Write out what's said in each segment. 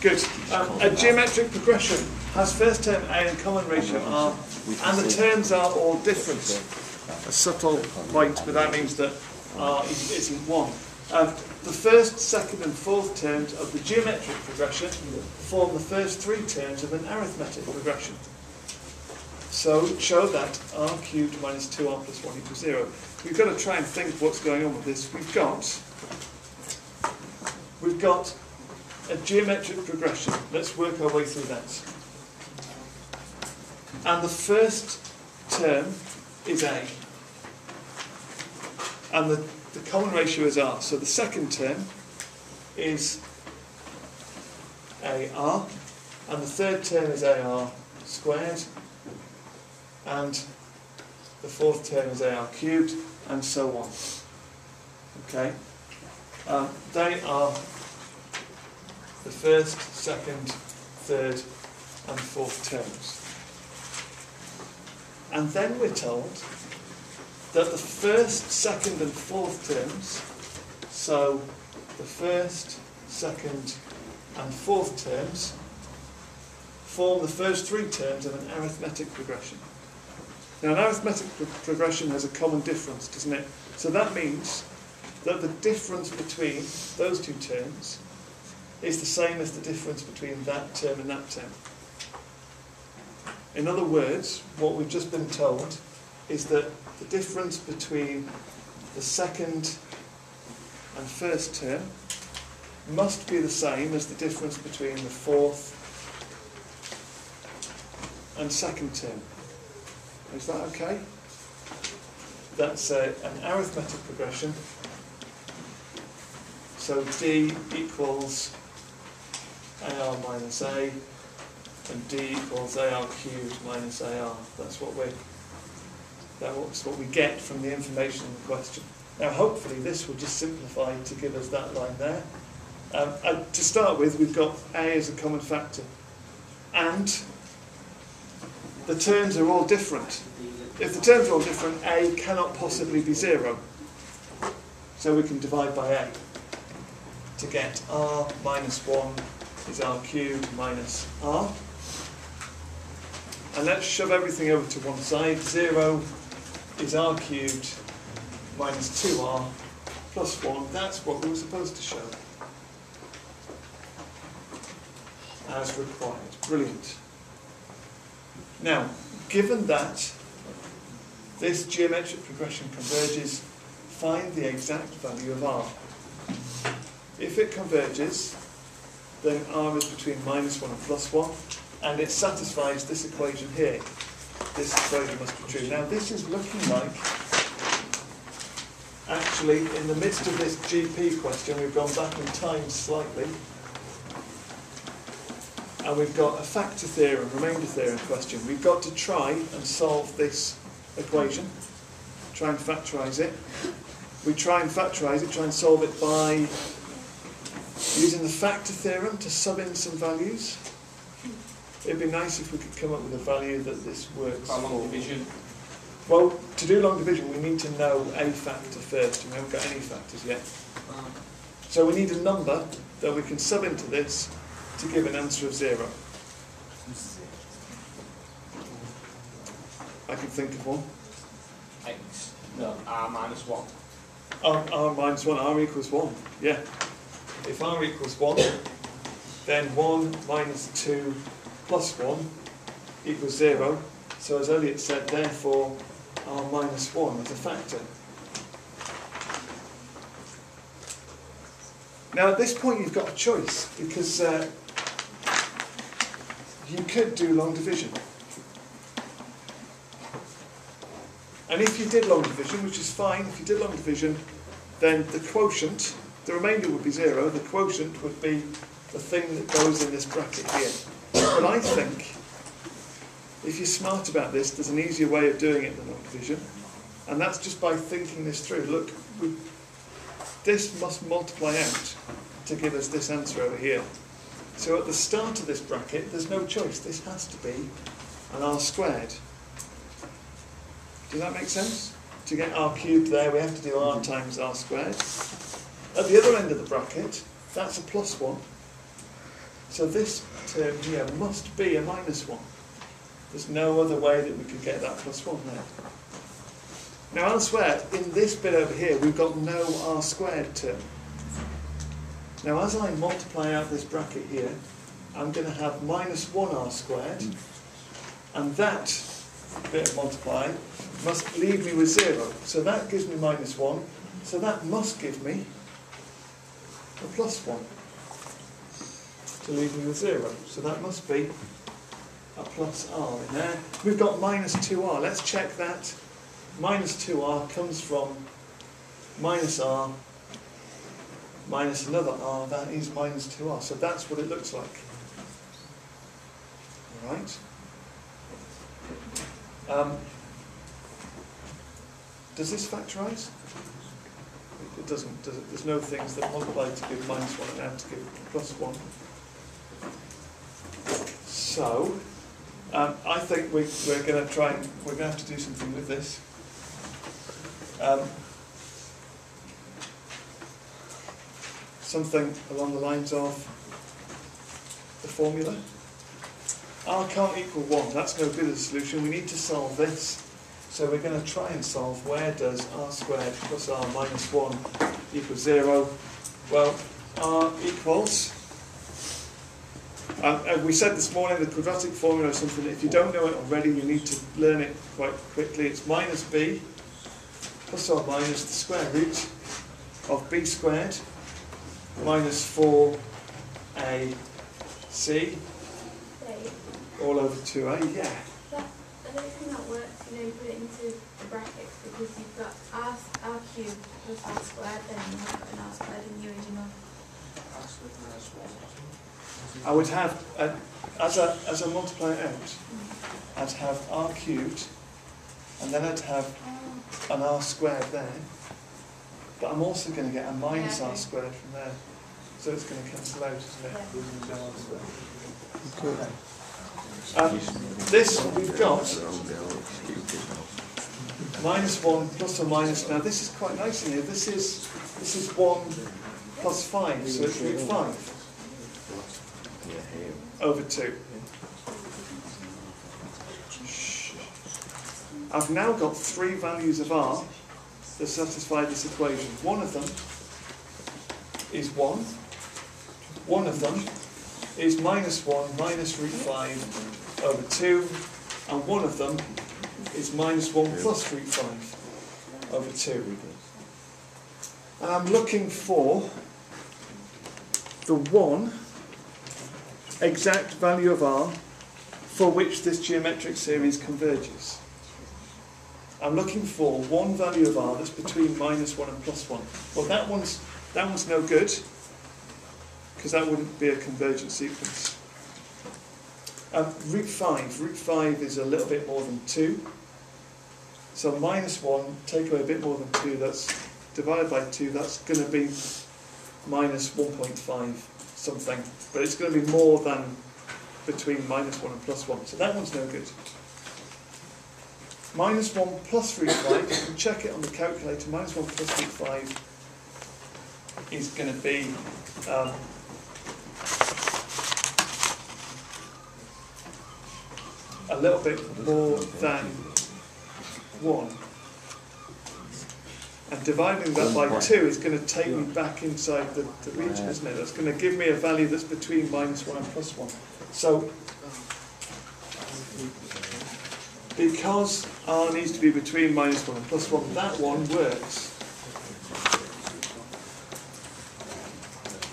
Good. Um, a geometric progression has first term A and common ratio R, and the terms are all different. A subtle point, but that means that R isn't one. Um, the first, second, and fourth terms of the geometric progression form the first three terms of an arithmetic progression. So show that r cubed minus 2r plus 1 equals 0. We've got to try and think what's going on with this. We've got, we've got a geometric progression. Let's work our way through that. And the first term is a. And the, the common ratio is r. So the second term is ar. And the third term is ar squared. And the fourth term is ar cubed, and so on. Okay? Um, they are the first, second, third, and fourth terms. And then we're told that the first, second, and fourth terms, so the first, second, and fourth terms, form the first three terms of an arithmetic progression. Now, an arithmetic pro progression has a common difference, doesn't it? So that means that the difference between those two terms is the same as the difference between that term and that term. In other words, what we've just been told is that the difference between the second and first term must be the same as the difference between the fourth and second term. Is that okay? That's uh, an arithmetic progression. So D equals AR minus A, and D equals AR cubed minus AR. That's what we that's what we get from the information in the question. Now, hopefully, this will just simplify to give us that line there. Um, uh, to start with, we've got A as a common factor, and the terms are all different. If the terms are all different, A cannot possibly be zero. So we can divide by A to get R minus 1 is R cubed minus R. And let's shove everything over to one side. 0 is R cubed minus 2R plus 1. That's what we were supposed to show. As required. Brilliant. Now, given that this geometric progression converges, find the exact value of r. If it converges, then r is between minus 1 and plus 1, and it satisfies this equation here. This equation must be true. Now, this is looking like, actually, in the midst of this GP question, we've gone back in time slightly, and we've got a factor theorem, remainder theorem question. We've got to try and solve this equation, try and factorise it. We try and factorise it, try and solve it by using the factor theorem to sub in some values. It'd be nice if we could come up with a value that this works By long division. Well, to do long division, we need to know a factor first, and we haven't got any factors yet. Ah. So we need a number that we can sub into this to give an answer of zero. I can think of one. X. No, R minus 1. R, r minus 1, r equals 1. Yeah. If r equals 1, then 1 minus 2 plus 1 equals 0. So as Elliot said, therefore, r minus 1 is a factor. Now at this point you've got a choice because uh, you could do long division. And if you did long division, which is fine, if you did long division, then the quotient, the remainder would be zero, the quotient would be the thing that goes in this bracket here. But I think, if you're smart about this, there's an easier way of doing it than long division, and that's just by thinking this through. Look, we, this must multiply out to give us this answer over here. So at the start of this bracket, there's no choice. This has to be an r squared. Does that make sense? To get r cubed there, we have to do r times r squared. At the other end of the bracket, that's a plus 1. So this term here must be a minus 1. There's no other way that we could get that plus 1 there. Now elsewhere, in this bit over here, we've got no r squared term. Now as I multiply out this bracket here, I'm going to have minus 1r squared, and that bit of multiplying must leave me with 0. So that gives me minus 1, so that must give me a plus 1 to leave me with 0. So that must be a plus r in there. We've got minus 2r. Let's check that. Minus 2r comes from minus r minus another r. That is minus 2r. So that's what it looks like. All right. Um, does this factorise? It doesn't, does it? There's no things that multiply to give minus 1 and add to give plus 1. So, um, I think we, we're going to try and, we're going to have to do something with this. Um, something along the lines of the formula. R can't equal 1, that's no good as a solution. We need to solve this. So we're going to try and solve where does r squared plus r minus 1 equal 0. Well, r equals, uh, we said this morning the quadratic formula is something, if you don't know it already, you need to learn it quite quickly. It's minus b plus or minus the square root of b squared minus 4ac all over 2a, yeah. That, I don't think that works, you know, you put it into the brackets because you've got r, r cubed plus r squared, then you have got an r squared in the original. I would have, uh, as, a, as I multiply it out, I'd have r cubed, and then I'd have an r squared there, but I'm also going to get a minus Yeah, r squared from there. So it's going to cancel out, isn't it? Yeah. Losing the r squared. Okay. Um, this we've got minus 1 plus or minus, now this is quite nice in here, this is, this is 1 plus 5, so it's root 5 over 2. I've now got three values of r that satisfy this equation. One of them is 1, one of them is minus 1 minus root 5 over 2, and one of them is minus 1 plus root 5 over 2. And I'm looking for the one exact value of r for which this geometric series converges. I'm looking for one value of r that's between minus 1 and plus 1. Well, that one's, that one's no good, because that wouldn't be a convergent sequence. Um, root 5. Root 5 is a little bit more than 2. So minus 1, take away a bit more than 2, that's divided by 2, that's going to be minus 1.5 something. But it's going to be more than between minus 1 and plus 1. So that one's no good. Minus 1 plus root 5, you can check it on the calculator, minus 1 plus root 5 is going to be um, a little bit more than 1. And dividing that by 2 is going to take me back inside the, the region, isn't it? That's going to give me a value that's between minus 1 and plus 1. So, because r needs to be between minus 1 and plus 1, that one works.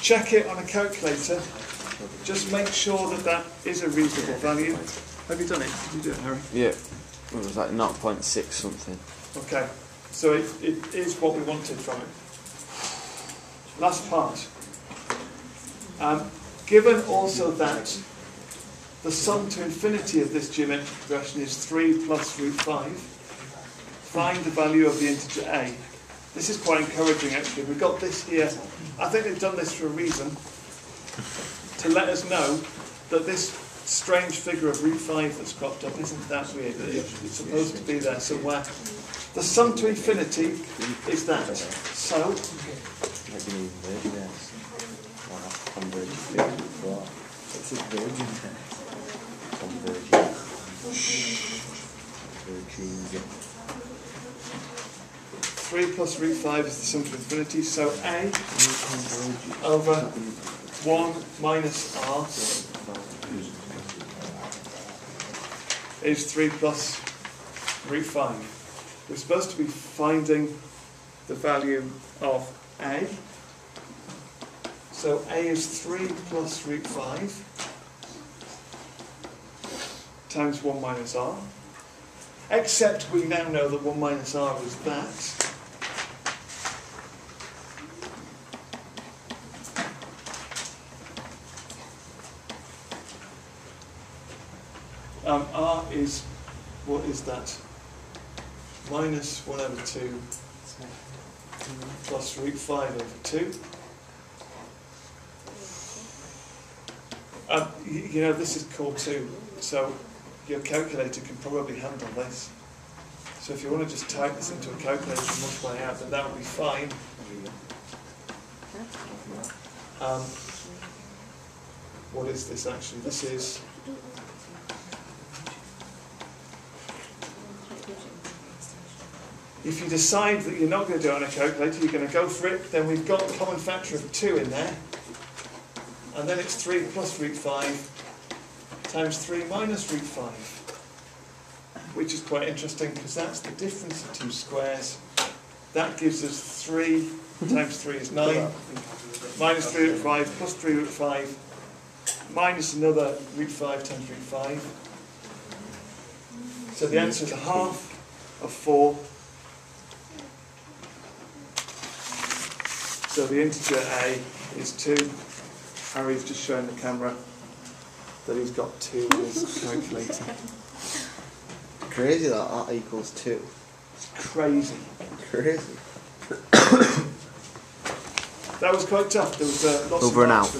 Check it on a calculator. Just make sure that that is a reasonable value. Have you done it? Did you do it, Harry? Yeah, it was like 0.6 something. Okay, so it, it is what we wanted from it. Last part. Um, given also that the sum to infinity of this geometric progression is 3 plus root 5, find the value of the integer a. This is quite encouraging actually. We've got this here. I think they've done this for a reason. To let us know that this strange figure of root 5 that's cropped up isn't that weird. It's supposed to be there somewhere. The sum to infinity is that. So, Like you need this, yes. Or 100, yeah. It's a virgin. Some virgin. Virgin. 3 plus root 5 is the sum to infinity, so a over 1 minus r is 3 plus root 5. We're supposed to be finding the value of a. So a is 3 plus root 5 times 1 minus r. Except we now know that 1 minus r is that. Um, r is, what is that? Minus 1 over 2 plus root 5 over 2. Um, y- you know, this is core 2, so your calculator can probably handle this. So if you want to just type this into a calculator and multiply out, then that would be fine. Um, what is this actually? This is If you decide that you're not going to do it on a calculator, you're going to go for it, then we've got a common factor of 2 in there. And then it's 3 plus root 5 times 3 minus root 5. Which is quite interesting because that's the difference of two squares. That gives us 3 mm-hmm. times 3 is 9. Minus 3 root 5 plus 3 root 5 minus another root 5 times root 5. So the answer is a half of 4 So the integer a is 2. Harry's just showing the camera that he's got 2 in his calculator. Crazy that that equals two. It's crazy. Crazy. That was quite tough. There was uh, lots Over of and marks out. for